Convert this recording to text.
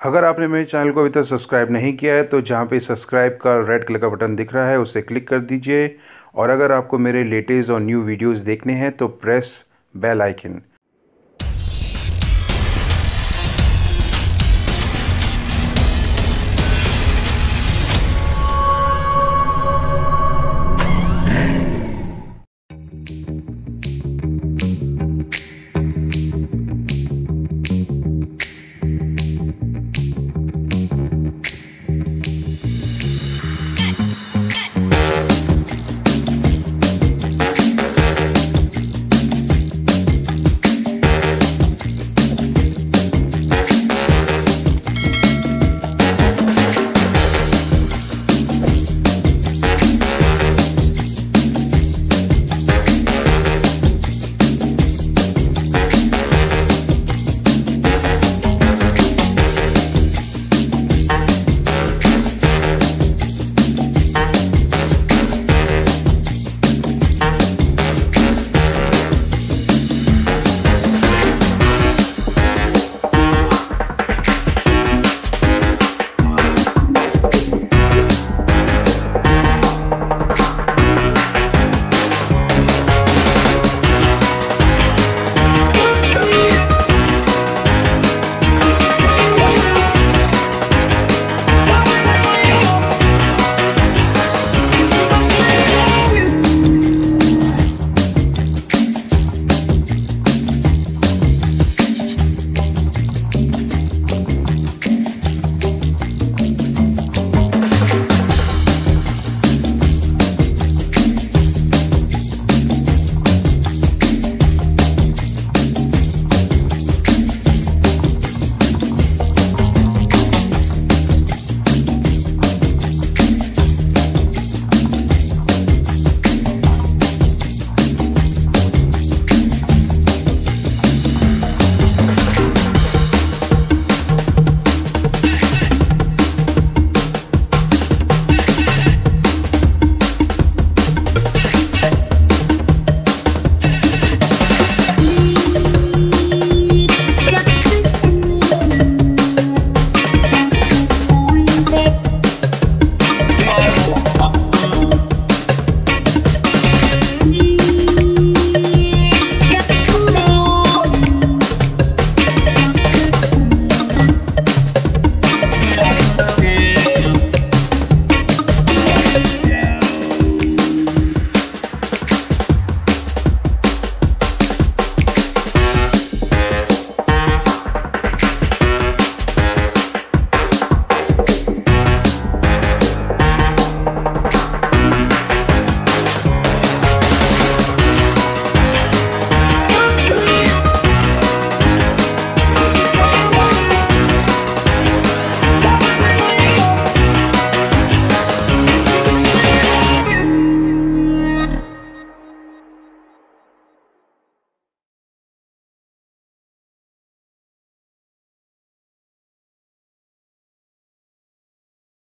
अगर आपने मेरे चैनल को अभी तक सब्सक्राइब नहीं किया है तो जहाँ पे सब्सक्राइब का रेड कलर का बटन दिख रहा है, उसे क्लिक कर दीजिए। और अगर आपको मेरे लेटेस्ट और न्यू वीडियोस देखने हैं तो प्रेस बेल आइकन।